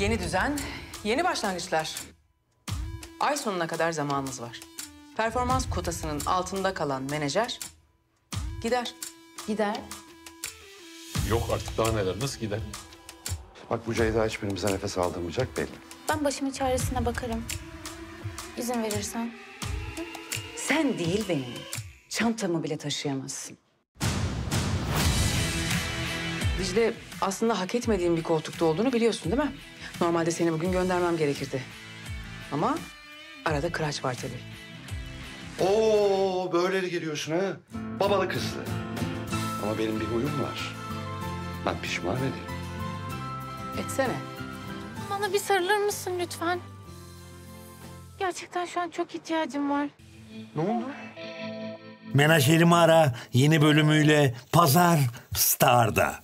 Yeni düzen, yeni başlangıçlar. Ay sonuna kadar zamanınız var. Performans kotasının altında kalan menajer gider. Gider. Yok artık daha neler nasıl gider? Bak bu Ceyda hiçbirimize nefes aldırmayacak belli. Ben başımın çaresine bakarım. İzin verirsen. Sen değil benim. Çantamı bile taşıyamazsın. Dicle aslında hak etmediğim bir koltukta olduğunu biliyorsun değil mi? Normalde seni bugün göndermem gerekirdi. Ama arada kıraç var tabii. Oo böyle geliyorsun ha. Babalı kızlı. Ama benim bir huyum var. Ben pişman edeyim. Etsene. Bana bir sarılır mısın lütfen? Gerçekten şu an çok ihtiyacım var. Menajerimi ara yeni bölümüyle Pazar Star'da.